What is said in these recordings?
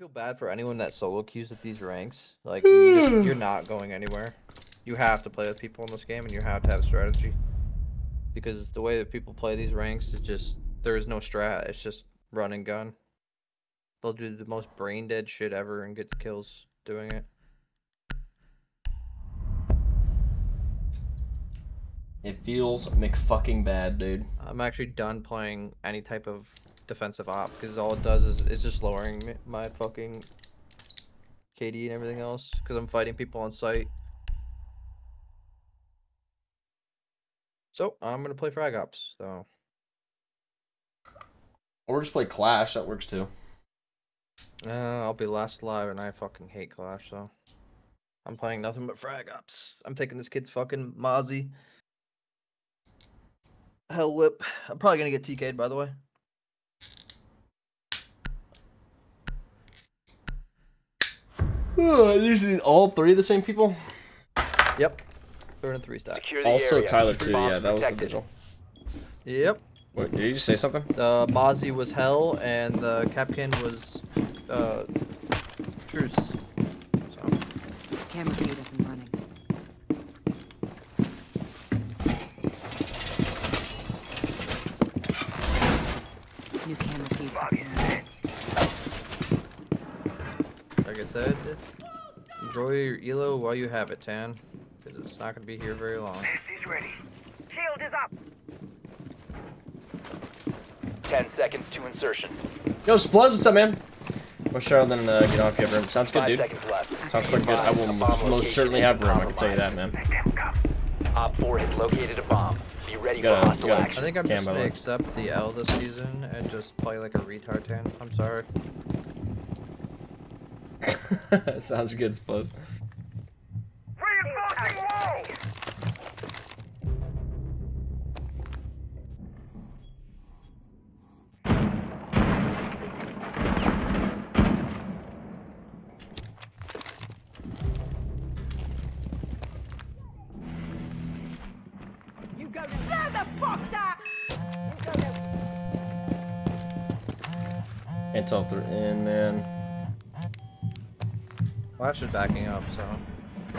feel bad for anyone that solo queues at these ranks. Like you just, hmm. you're not going anywhere. You have to play with people in this game, and you have to have a strategy. Because the way that people play these ranks is just there is no strat. It's just run and gun. They'll do the most brain dead shit ever and get kills doing it. It feels McFucking bad, dude. I'm actually done playing any type of defensive op because all it does is it's just lowering my fucking KD and everything else because I'm fighting people on site. So I'm gonna play frag ops. So Or just play Clash, that works too. uh, I'll be last alive, and I fucking hate Clash. So I'm playing nothing but frag ops. I'm taking this kid's fucking Mozzie. Hell whip. I'm probably gonna get TK'd by the way. These are all three of the same people? Yep. Third and three stack. Also area. Tyler too, yeah, that was the protected. vigil. Yep. Wait, did you just say something? The Mozzie was hell, and the Kapkan was uh, truce. So, Camera feed up and running. New camera feed up and running. like I said, enjoy your elo while you have it, Tan, because it's not gonna be here very long. He's ready. Shield is up. Ten seconds to insertion. Yo, Spluz, what's up, man? We'll share then uh, get off if you have room. Sounds good, dude. Sounds pretty good. I will most, most certainly have room, I can tell you that, man. Let. Op 4 has located a bomb. Be ready gotta- for you hostile gotta- I think I'm Cam, just gonna accept the L this season and just play like a retard, Tan. I'm sorry. Sounds good, Spluz. Reinforcing wall. You go now. the fuck down! Intel through in, man. Flash is backing up, so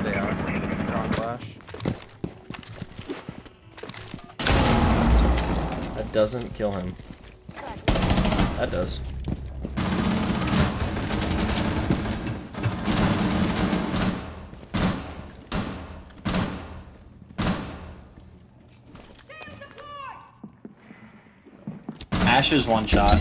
they are. They're on Flash. That doesn't kill him. That does. Ash is one shot.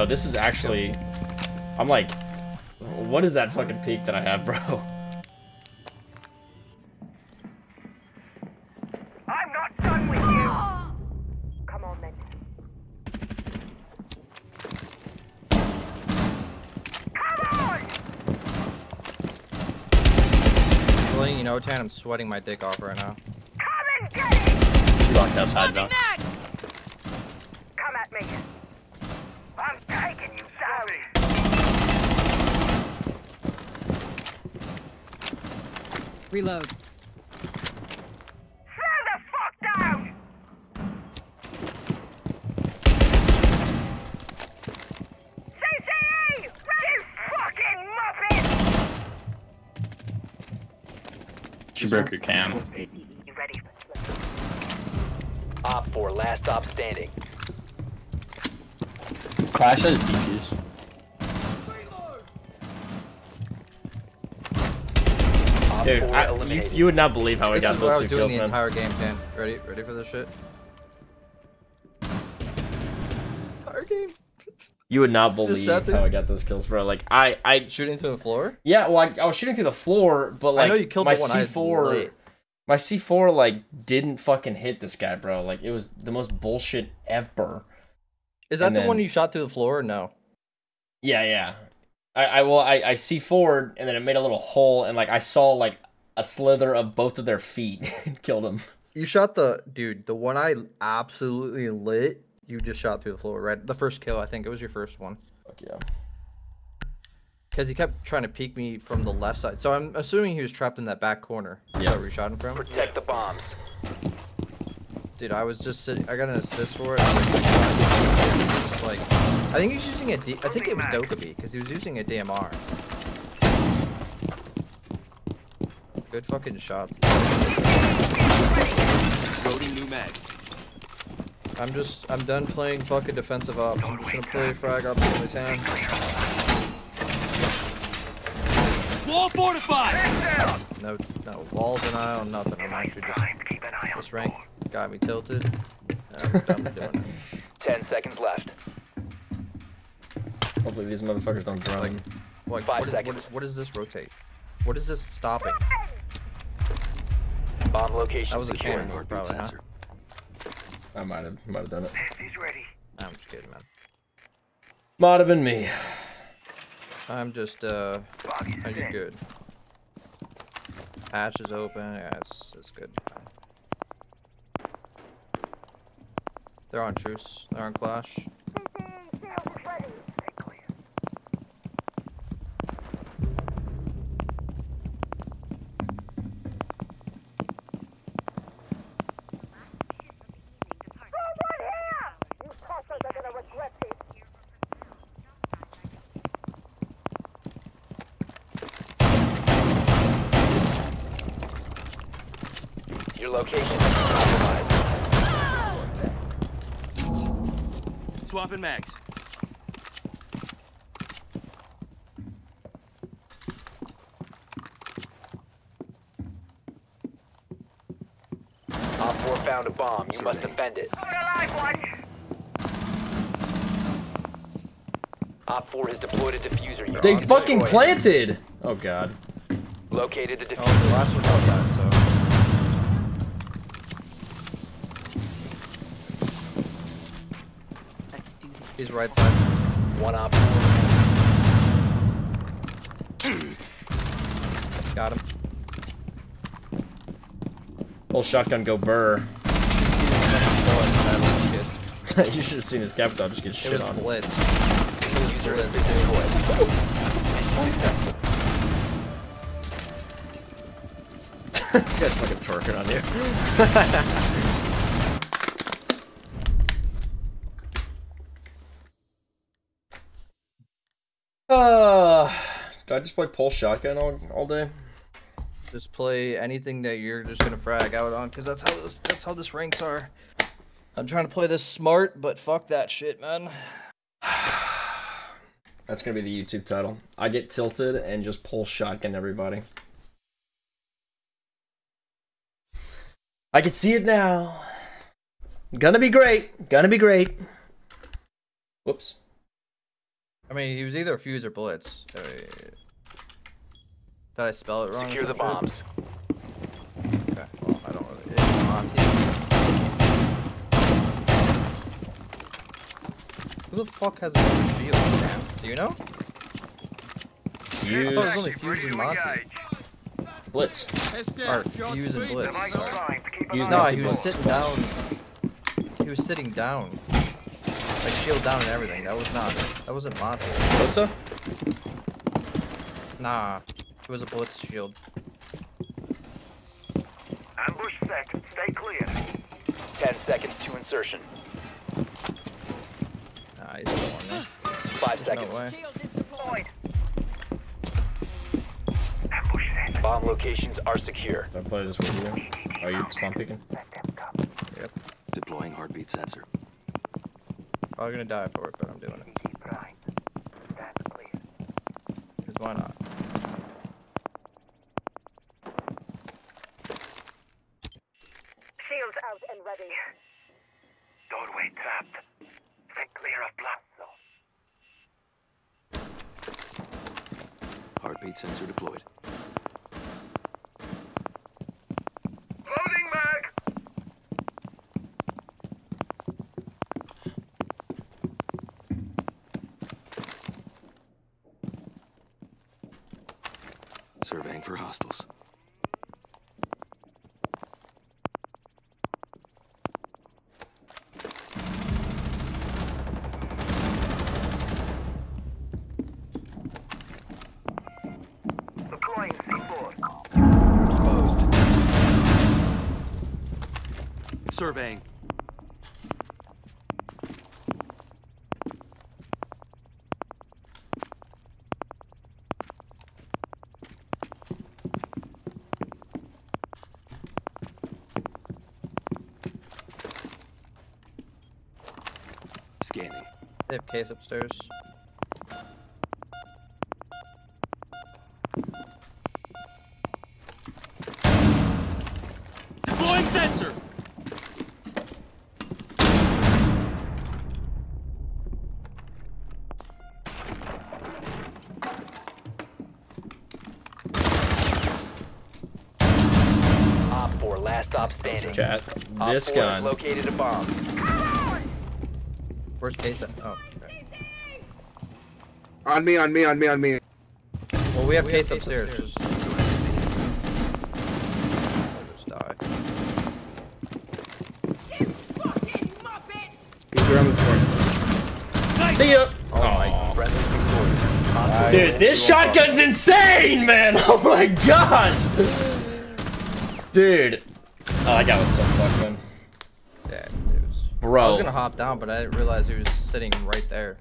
Yo, this is actually. I'm like, what is that fucking peak that I have, bro? I'm not done with you. Come on then. Come on. You know, Tan, I'm sweating my dick off right now. Come and get it. She locked outside though. Come at me. I'm taking you down. Reload. Slow the fuck down. CCE! You fucking muppet! She broke her cam. You ready? Op 4, last stop standing. Clash has beaches. Dude, 4 I, you, eliminated. you would not believe how I This got is what I those was two doing kills, the man. entire game, Tan. Ready? Ready for this shit? Entire game. You would not believe how I got those kills, bro. Like I, I, Shooting through the floor? yeah. Well, I, I was shooting through the floor, but like I know you killed my the one I C4, my C4 like didn't fucking hit this guy, bro. Like it was the most bullshit ever. Is that And the one you shot through the floor or no? Yeah, yeah. I, I well, I, I see forward, and then it made a little hole, and like I saw like a slither of both of their feet, and killed him. You shot the dude, the one I absolutely lit. You just shot through the floor, right? The first kill, I think it was your first one. Fuck yeah. Because he kept trying to peek me from the left side. So I'm assuming he was trapped in that back corner. Is Yeah. that where you shot him from? Protect the bombs. Dude, I was just sitting. I got an assist for it. I was just like, think he's using a D. I think it was Dokkaebi because he was using a DMR. Good fucking shots. Loading new mag. I'm just. I'm done playing fucking defensive ops. I'm just gonna play frag ops all the time. Wall fortified! No, no wall denial, nothing. I'm actually just. This rank got me tilted. and I'm done doing it. Ten seconds left. Hopefully these motherfuckers don't drone. Like, Like, Five what is, what, seconds. is, what is this rotate? What is this stopping? Bomb location That was a cannon, Heartbeat probably, huh? I might have might have done it. He's ready. I'm just kidding, man. Might have been me. I'm just, uh, I did good. Hatch is open, yeah, it's, it's good. They're on truce, they're on clash. Your location is compromised. Swapping mags. Op 4 found a bomb. You must defend it. Op 4 has deployed a diffuser. You They fucking planted. Oh god. Located the Oh, diffuser. the He's right side. One Op 4. Got him. Full shotgun go burr. You should have seen his cap just get shit was on. Blitz. Diffuser has been destroyed. this guy's fucking twerking on you. Uh, did I just play pulse shotgun all, all day? Just play anything that you're just gonna frag out on, cause that's how this that's how this ranks are. I'm trying to play this smart, but fuck that shit, man. That's gonna be the YouTube title. I get tilted and just pull shotgun everybody. I can see it now. Gonna be great. Gonna be great. Whoops. I mean, he was either a fuse or blitz. Uh, did I spell it wrong? or Secure the some bombs. Okay, well, I don't really. It's Monty. Who the fuck has more shield, man? Do you know? I thought it was Use only fuse and Monty. blitz. Or fuse and blitz. sorry. Use No, he was sitting down. He was sitting down. Like shield down and everything. That was not. That wasn't Monty. Bosa? Nah. It was a blitz shield. Ambush set. Stay clear. Ten seconds to insertion. Nah, he's still on there. Five No seconds. way. Deployed. Ambush set. Bomb locations are secure. Did I play this with you? Oh, you spawn picking? Let them come. Yep. Deploying heartbeat sensor. Probably gonna die for it, but I'm doing it. Secure. Exposed. Surveying. Scanning. They have case upstairs. This 4 gun. located a bomb. Where's case? At? Oh. Okay. On me, on me, on me, on me. Well, we have case upstairs. Just... I'll just die. He's around this corner. See ya. Oh my Friendly victorious. Dude, this shotgun's insane, man! Oh my gosh! Dude. Oh, that guy was so fucked, man. Yeah, was... I was gonna hop down, but I didn't realize he was sitting right there.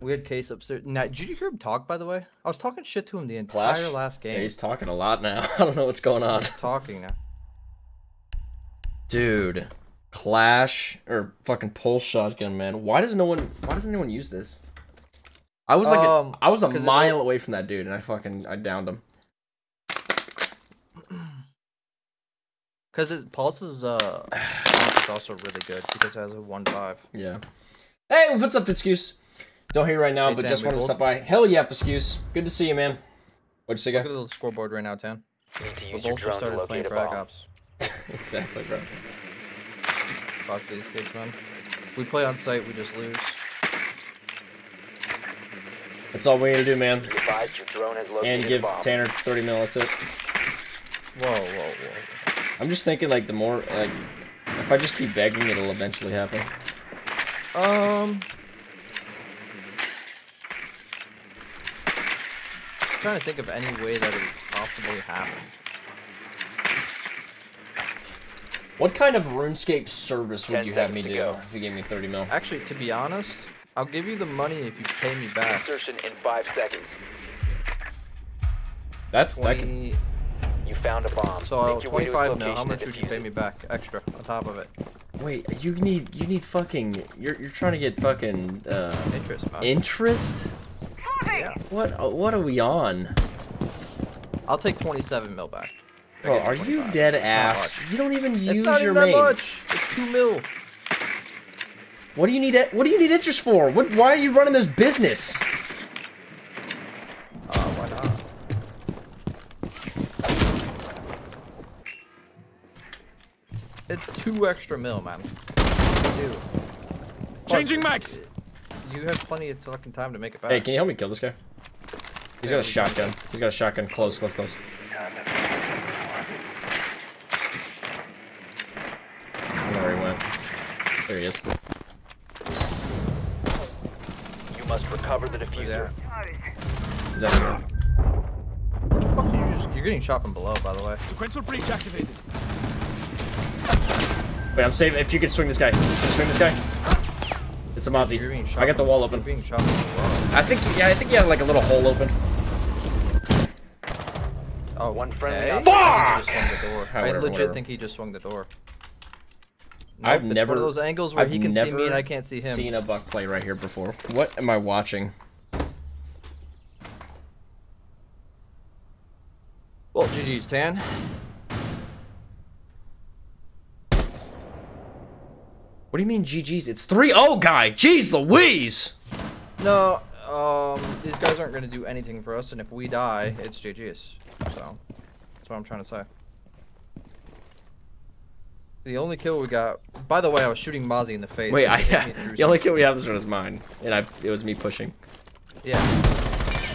We had case upstairs. Now, did you hear him talk, by the way? I was talking shit to him the entire Flash? last Yeah, game. he's talking a lot now. I don't know what's going on. talking now. Dude. Clash or fucking pulse shotgun, man. Why does no one why doesn't anyone use this? I was like Um, I was a mile away from that dude and I fucking I downed him. Because his pulse is uh pulse is also really good because it has a one five. Yeah. Hey, what's up, Excuse? Don't hear you right now, Hey, but Dan, just we wanted to both- stop by. Hell yeah, Excuse. Good to see you, man. What'd you say, Look at guy? the scoreboard right now, Tan. Need to We use your both just drone to started playing locate a Frag bomb. Ops. exactly, bro. Fuck these kids, man. We play on site, we just lose. That's all we need to do, man. Advised your drone has And give. Tanner 30 mil, that's it. Whoa, whoa, whoa. I'm just thinking, like, the more, like, if I just keep begging, it'll eventually happen. Um. I'm trying to think of any way that it would possibly happen. What kind of RuneScape service would you have me do go. if you gave me 30 mil? Actually, to be honest, I'll give you the money if you pay me back. Insertion in 5 seconds. That's, that could, 20, You found a bomb. so I'll, Make your way to its 25 now. How much and would you pay me back extra on top of it? wait, you need, you need fucking, you're, you're trying to get fucking, uh, Interest, man. interest? yeah. What, uh, what are we on? I'll take 27 mil back. Bro, are the you dead ass? You don't even It's use not your even that main. much. It's 2 mil. What do you need? What do you need interest for? What? Why are you running this business? Uh, why not? It's two extra mil, man. Two. Changing Plus, max. You have plenty of fucking time to make it back. Hey, can you help me kill this guy? He's got a we can. shotgun. He's got a shotgun. Close, close, close. I don't know where he went. There he is. You must recover the Where's he diffuser. at? He's out here. What the fuck did you just- You're getting shot from below, by the way. Sequential breach activated. Wait, I'm saving. If you could swing this guy, swing this guy. It's a Mozzie. You're being shot I got the wall open. being shot from below. I think. Yeah, I think he had like a little hole open. Oh, oh One friendly okay. operator. I think he just swung the door. I legit whatever. think he just swung the door. I've never. one of those angles where I've he can see me and I can't see him. Seen a buck play right here before. What am I watching? Well, GG's, Tan. What do you mean GG's? It's 3-0, guy! Jeez Louise! No, um, these guys aren't going to do anything for us, and if we die, it's GG's. So, that's what I'm trying to say. The only kill we got. By the way, I was shooting Mozzie in the face. Wait, and I, he hit me through the only kill we have this one is mine. And I, it was me pushing. Yeah.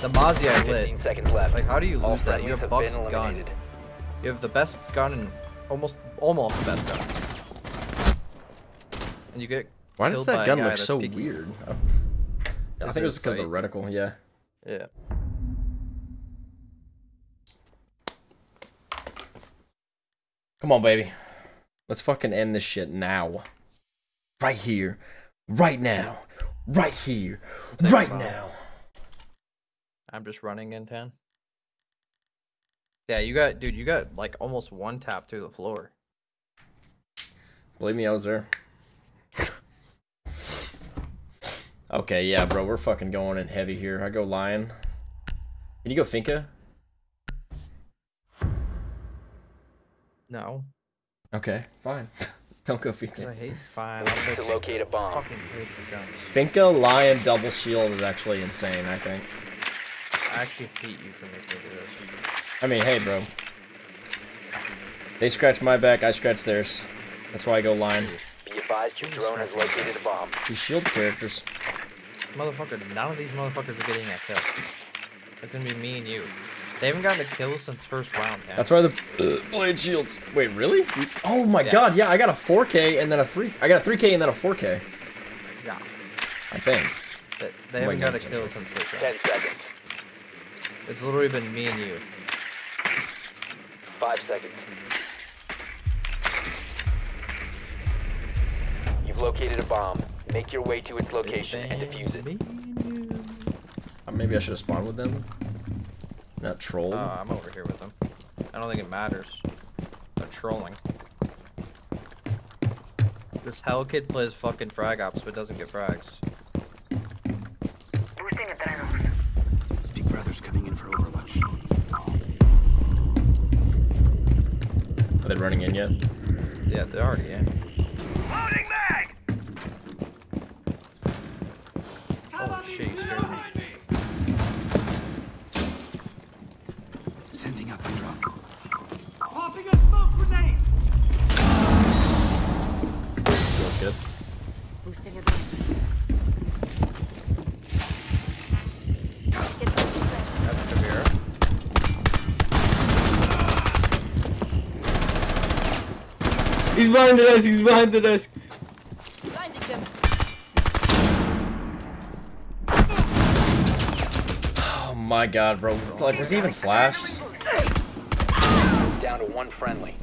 The Mozzie I lit. 15 seconds left. Like, how do you All lose that? You have have been Buck's gun. You have the best gun and almost, almost the best gun. And you get. Why does that gun look so weird? Oh. I think it was because of the reticle, yeah. Yeah. Come on, baby. Let's fucking end this shit now. Right here. Right now. Right here. Right now. I'm just running in 10. Yeah, you got, dude, you got like almost one tap through the floor. Believe me, I was there. Okay, yeah, bro, we're fucking going in heavy here. I go lion. Can you go Finka? No, Okay, fine. Don't go because I hate fine. We need to locate a bomb. Fucking hate. Finka, lion, double shield is actually insane, I think. I actually hate you for making this. I mean, hey, bro. They scratch my back, I scratch theirs. That's why I go lion. Be advised your drone has located a bomb. These shield characters. Motherfucker, none of these motherfuckers are getting a kill. It's gonna be me and you. They haven't gotten a kill since first round, man. That's why the uh, blade shields. Wait, really? Oh my Yeah. god, yeah, I got a 4K and then a 3. I got a 3K and then a 4K. Yeah. I think. They, they haven't got a kill since first round. Ten seconds. It's literally been me and you. Five seconds. You've located a bomb. Make your way to its It's location and been defuse it. me and you. Uh, Maybe I should have spawned with them. Not trolled. Uh, I'm over here with them. I don't think it matters. They're trolling. This hell kid plays fucking frag ops but doesn't get frags. Boosting adrenaline. Big Brother's coming in for Overwatch. Are they running in yet? Yeah, they're already in. Behind the desk. He's behind the desk. Blinding them. Oh my god, bro. Like, was he even flashed? Down to one friendly.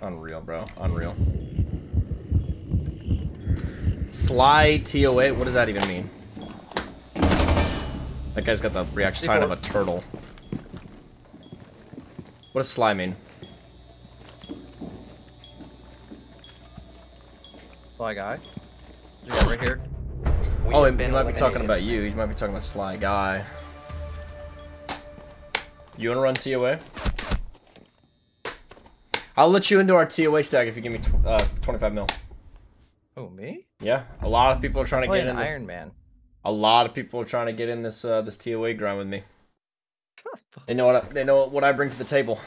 Unreal, bro. Unreal. Sly TO8? What does that even mean? That guy's got the reaction time of a turtle. What does Sly mean? Fly guy. You got right here. We Oh, he, he might be talking about you. He might be talking about Sly Guy. You wanna run TOA? I'll let you into our TOA stack if you give me tw uh, 25 mil. Oh, me? Yeah, a lot of people are trying to get in this. Iron Man. A lot of people are trying to get in this uh, this TOA grind with me. They know what I, they know what I bring to the table.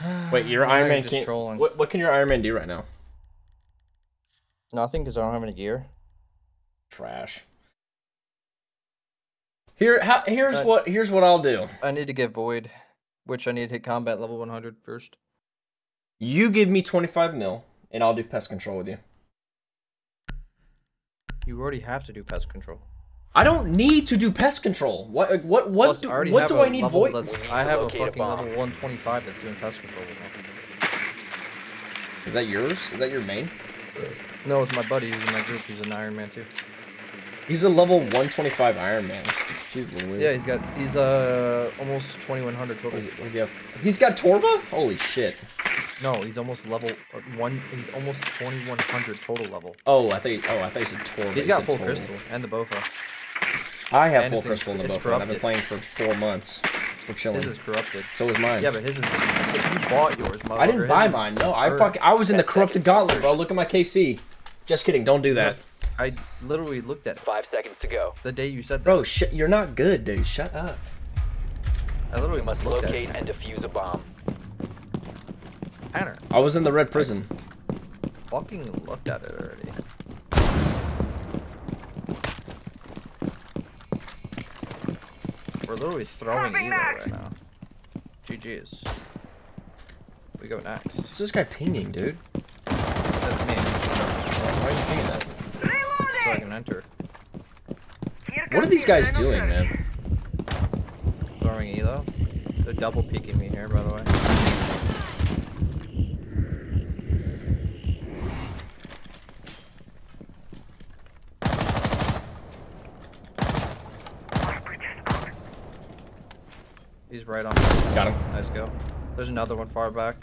Wait, your Iron Man can't. trolling? What what can your Iron Man do right now? Nothing, because I don't have any gear. Trash. Here, how, here's Uh, what here's what I'll do. I need to get Void, which I need to hit combat level 100 first. You give me 25 mil, and I'll do pest control with you. You already have to do pest control. I don't need to do pest control. What like, what what Plus, do, I what do a I need void? that's- We need I have a locate a fucking bomb. level 125 that's doing pest control with me. Is that yours? Is that your main? No, it's my buddy who's in my group. He's an Iron Man too. He's a level 125 Iron Man. Jeez Louise. Yeah, he's got he's uh almost 2100 total. Does, he have? He's got Torva? Holy shit. No, he's almost level uh, one. He's almost 2100 total level. Oh, I think. Oh, I thought you said Torva. He's got said full Torva. crystal and the Bofa. I have And full crystal in the Bofa. I've been playing for four months. We're chilling. His is corrupted. so is mine. Yeah, but his is. You bought yours, motherfucker. I didn't buy mine. No, I earned. fuck. I was in the corrupted gauntlet, bro. Look at my KC. Just kidding. Don't do that, I literally looked at it Five seconds to go. the day you said that. bro. Shit, you're not good, dude. Shut up. I literally You must looked locate at and defuse a bomb. it. Tanner, I was in the red prison. fucking looked at it already. We're literally throwing Dropping Elo back. right now. GG's we got an axe. What's this guy pinging, dude? That's me. Why are you pinging that? So I can enter. What are these guys doing, man? Throwing elo. They're double peeking me here, by the way. He's right on. Got him. Nice go. There's another one far back.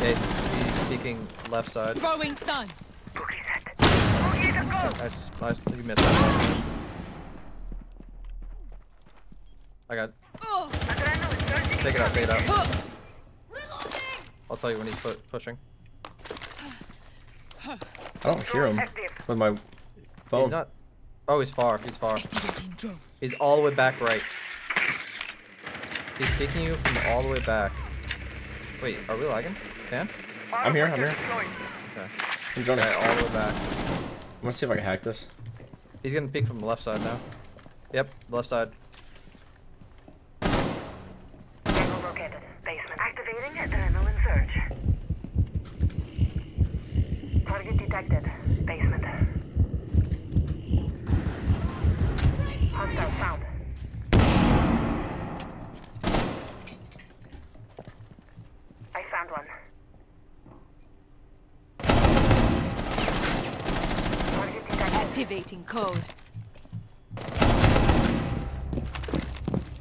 Yeah, he's peeking left side. Throwing stun. Boogie set. Boogie to go. Nice, nice. You missed that. I got. Adrenaline surging. Take it out. Take it out. I'll tell you when he's pu pushing. I don't hear him with my phone. He's not. Oh, he's far. He's far. He's all the way back right. He's peeking you from all the way back. Wait, are we lagging? Dan? I'm here, I'm here. Okay. I'm joining. Okay, all the way back. I'm gonna see if I can hack this. He's gonna peek from the left side now. Yep, left side. Angle located. Basement. Activating adrenaline surge. Target detected. Basement. Hostile found. I found one. Target detected. Activating code.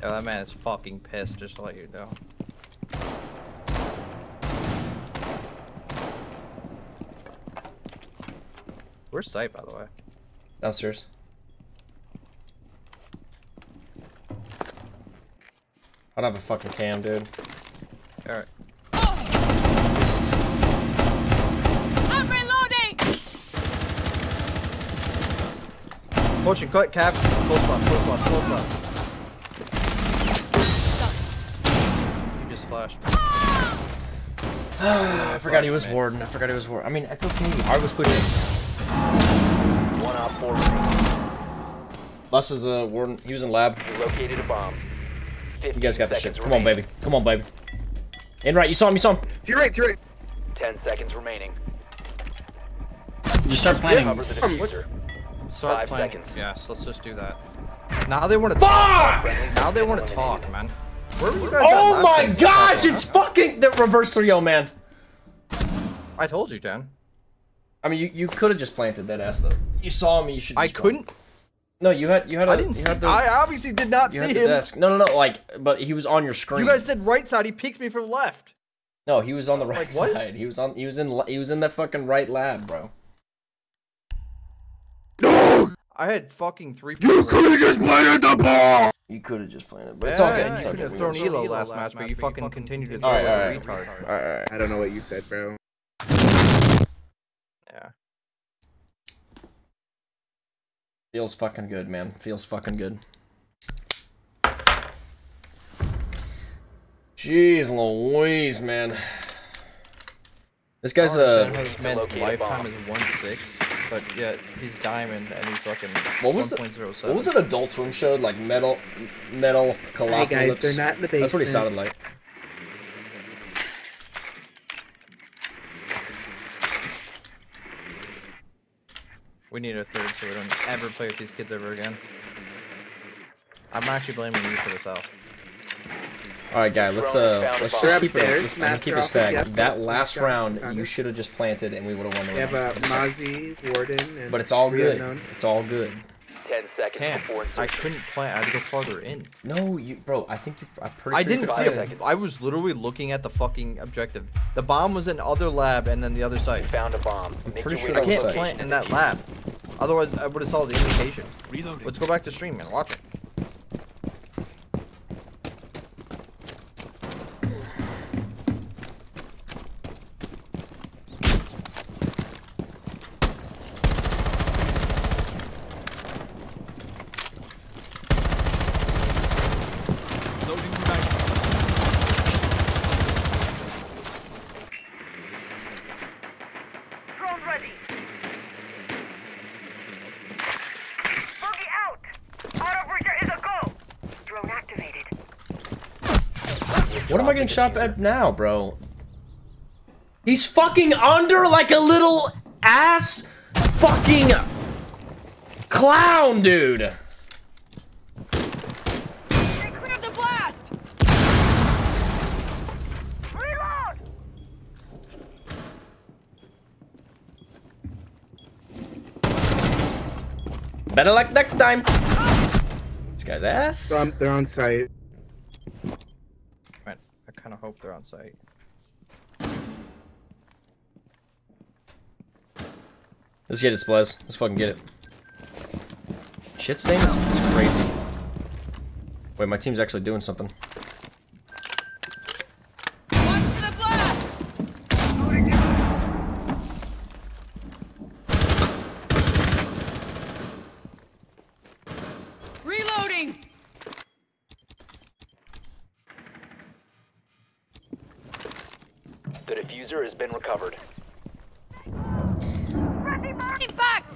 Yeah, that man is fucking pissed, just to let you know. Where's Sight, by the way? Downstairs. I don't have a fucking cam, dude. Alright. Poaching, cut, cap. Close left, close left, close left. You just flashed. I forgot he was Flash, man. warden. I forgot he was warden. I mean, it's okay. I was pushing. One op four remaining. Bus is a warden. He was in lab. You located a bomb. You guys got this shit. 15 Come on, baby. Come on, baby. In right. You saw him. You saw him. To your right, to your right. Ten seconds remaining. You start planning. Cover the diffuser. Start Five playing. seconds. Yes, let's just do that. Now they want to talk. Now they want to talk, man. Where were you guys Oh my game? gosh! It's fucking the reverse 3-0, man. I told you, Dan. I mean, you, you could have just planted that ass though. You saw me. You should. I couldn't. No, you had you had. a I didn't You see. had the, I obviously did not you see had the him. desk. No, no, no. Like, but he was on your screen. You guys said right side. He peeked me from left. No, he was on the right Like, side. He was on. He was in. He was in that fucking right lab, bro. I had fucking three. You could have just planted the ball! You could have just planted, it, but it's Yeah, all good. yeah, It's you could have thrown. Elo last match, but you fucking continued to throw All right, like all a right, retard. all right, all right. I don't know what you said, bro. Yeah. Feels fucking good, man. Feels fucking good. Jeez Louise, man. This guy's I don't a. understand this man's lifetime bomb. is one six, but yet he's diamond and he's fucking What was the- 1.07. What was an Adult Swim show like metal, metal Hey guys, they're not in the basement. That's what he sounded like. We need a third so we don't ever play with these kids ever again. I'm actually blaming you for this out. All right, guy. Let's uh, let's just keep it. Let's, I'm keep it office, stacked. yep. That last Found- round, found you should have just planted, and we would have won the They have round. uh, I'm sorry. Mozzie, Warden, and But it's all good. unknown. It's all good. Ten seconds Can't. before I couldn't plant. I had to go farther in. No, you, bro. I think you. I'm pretty I sure didn't see find find it. it. I was literally looking at the fucking objective. The bomb was in other lab and then the other You side. found a bomb. I'm Make pretty sure I that to was can't plant in that lab. Otherwise, I would have saw the indication. Reloading. Let's go back to stream and watch it. Loading device. Drone ready. Boogie out. Auto breacher is a go. Drone activated. What am I getting shot at now, bro? He's fucking under like a little ass fucking clown, dude. Stay clear of the blast. Reload. Better luck next time. This guy's ass. They're on, they're on site. meant I kind of hope they're on site. Let's get it, Splaz. Let's fucking get it. Shit stain is, is crazy. Wait, my team's actually doing something. Watch for the blast! Reloading! The diffuser has been recovered. Impact!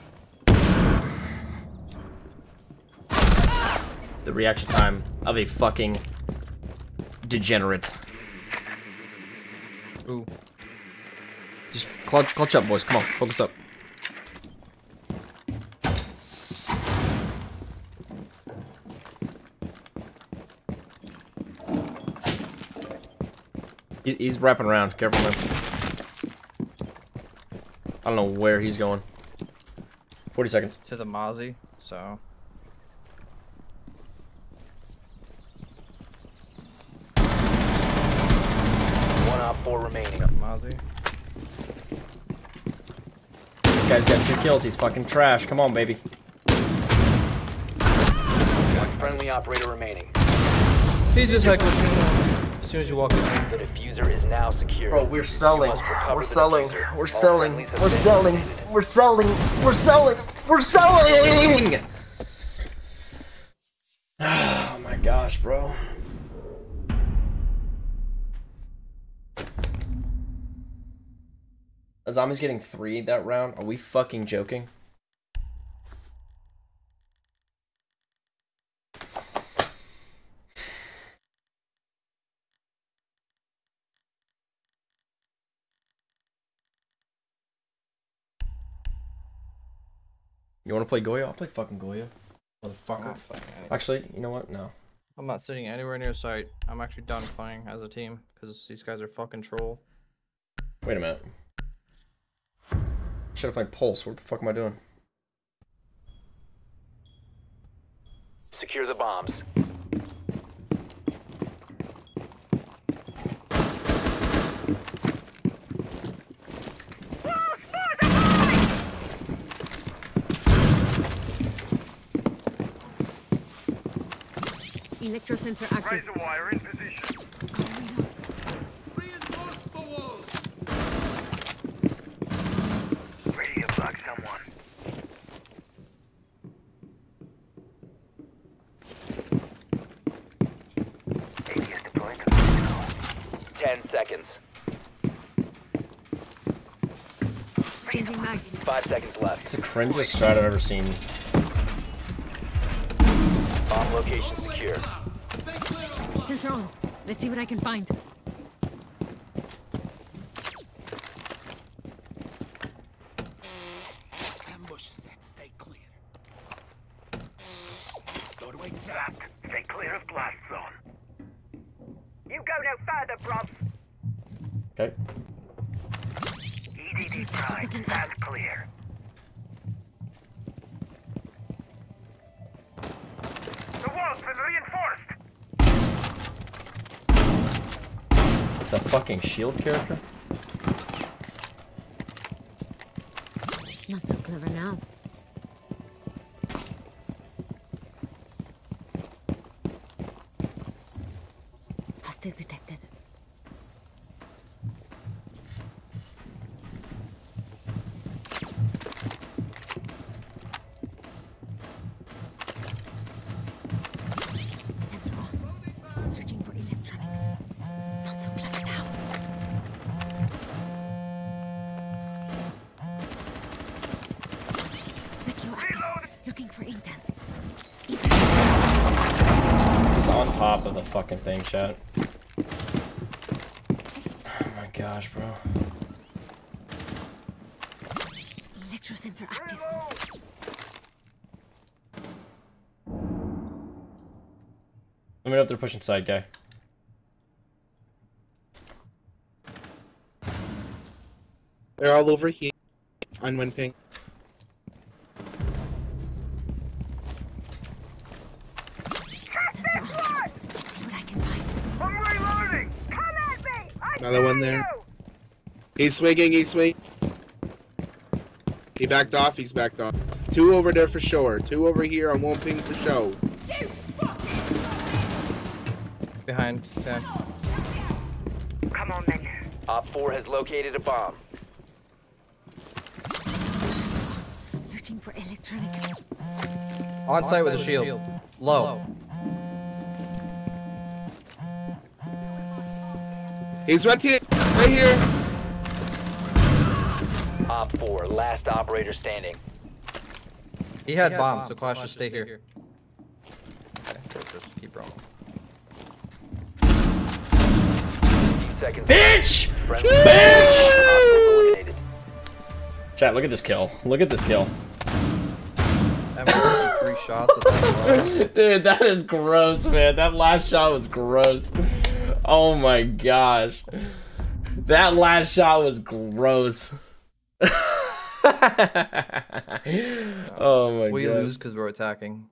The reaction time of a fucking degenerate. Ooh. Just clutch, clutch up, boys. Come on, focus up. He's wrapping around. Careful, man. I don't know where he's going. 40 seconds. To the Mozzie, so. One op four remaining. Got Mozzie. This guy's got two kills. He's fucking trash. Come on, baby. One friendly operator remaining. He's just like as soon as you walk in. The diffuser is now secure. Bro, we're selling. You must recover We're the selling. We're All selling. friendlies have We're selling. We're selling. We're selling. We're selling. Oh my gosh, bro. A zombie's getting three that round. Are we fucking joking? You want to play Goyo? I'll play fucking Goyo. I'm Motherfucker. not playing any- Actually, you know what? No. I'm not sitting anywhere near site. I'm actually done playing as a team because these guys are fucking troll. Wait a minute. Should have played Pulse. What the fuck am I doing? Secure the bombs. Electrosensor active. Razor wire in position. Ready to plug someone. ADS deployed to the Ten seconds. Changing mags. Five seconds left. It's the cringiest strat I've ever seen. Bomb location secure. Sensor on. Let's see what I can find. Ambush set. Stay clear. Doorway That. trapped. Stay clear of blast zone. You go no further, bruv. Okay. EDD prime. That's clear. The wall's been reinforced. It's a fucking shield character. Not so clever now. Chat. Oh my gosh, bro. Electrosensor active. Let me know if they're pushing side guy. They're all over here. On one ping. Sensor on. Let's see what I can find. I'm reloading. Another one there. He's swinging, he's swinging. He backed off, he's backed off. Two over there for sure. Two over here on one ping for show. Behind. Okay. Come on then. Op 4 has located a bomb. Searching for electronics. On site with a shield. Low. He's right here, right here. Op 4, last operator standing. He had bombs, so Clash just stay here. Okay, just keep rolling. 15 seconds. Bitch! Friendly Bitch! Chat, look at this kill. Look at this kill. Three shots Dude, that is gross, man. That last shot was gross. Oh my gosh. That last shot was gross. oh my We god. We lose because we're attacking.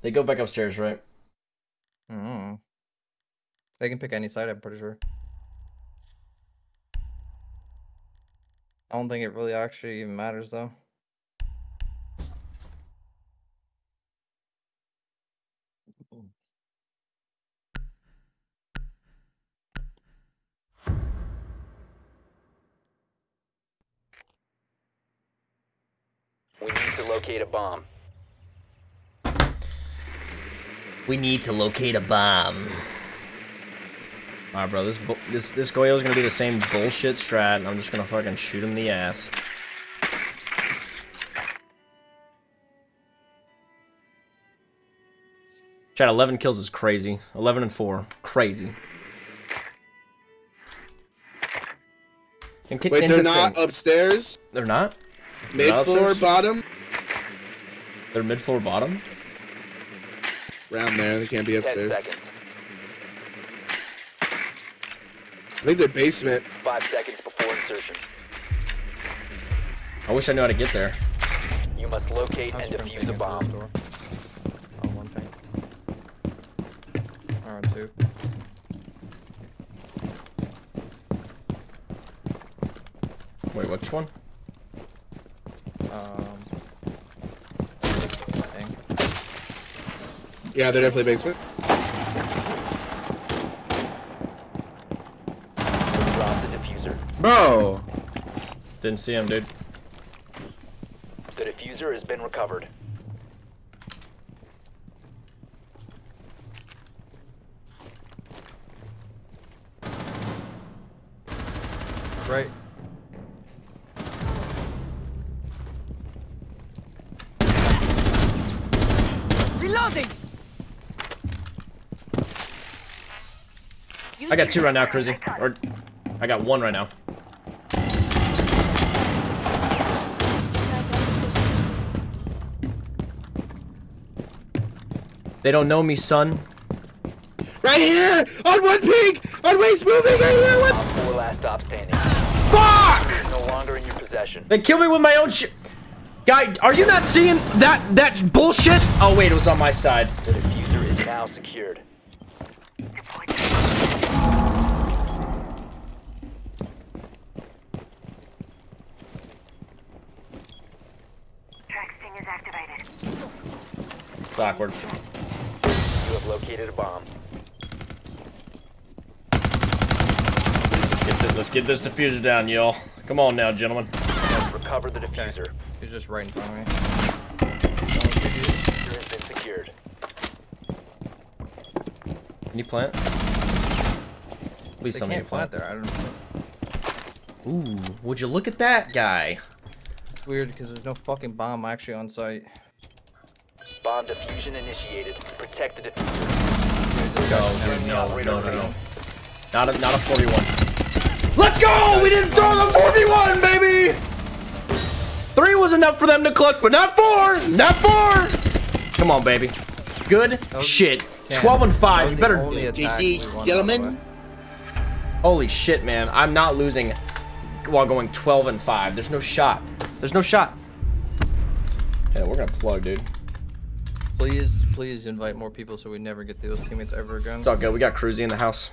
They go back upstairs, right? Mm. They can pick any side, I'm pretty sure. I don't think it really actually even matters though. We need to locate a bomb. We need to locate a bomb. Alright, bro. This bu- this this Goyo's gonna do the same bullshit strat, and I'm just gonna fucking shoot him in the ass. Chat, 11 kills is crazy. 11 and 4. Crazy. And Wait, they're not thing- upstairs? They're not? Mid floor, bottom? They're mid floor bottom? Around there, they can't be upstairs. I think they're basement. 5 seconds before insertion. I wish I knew how to get there. You must locate and defuse the bomb. the door. On one thing. Or on two. Wait, which one? Um. Thing. Yeah, they're definitely basement. Drop the diffuser. Bro. Didn't see him, dude. The diffuser has been recovered. Right. I got two right now, Crizzy. Or, I got one right now. They don't know me, son. Right here! On one ping! On waist moving right here! One... 4 last stop standing. Fuck! No longer in your possession. They killed me with my own shit. Guy, are you not seeing that that bullshit? Oh wait, it was on my side. The diffuser is now secured. Track sting is activated. It's awkward. You have located a bomb. Let's get this, let's get this diffuser down, y'all. Come on now, gentlemen. Recover the diffuser. He's just right in front of me. Diffuser has been secured. Can you plant? Please They tell me you can't plant there. I don't know. Ooh, would you look at that guy? It's weird because there's no fucking bomb actually on site. Bomb diffusion initiated. Protect the diffuser. No, dude, no, no, no, no. Not a, not a 41. Let's go! We didn't throw the 41, baby! Three was enough for them to clutch, but not four! Not four! Come on, baby. Good shit. 10. 12 and 5. You better. JC attack GG, we won, by the gentlemen. Holy shit, man. I'm not losing while going 12 and 5. There's no shot. There's no shot. Yeah, we're gonna plug, dude. Please, please invite more people so we never get those teammates ever again. It's all good. We got Cruzy in the house.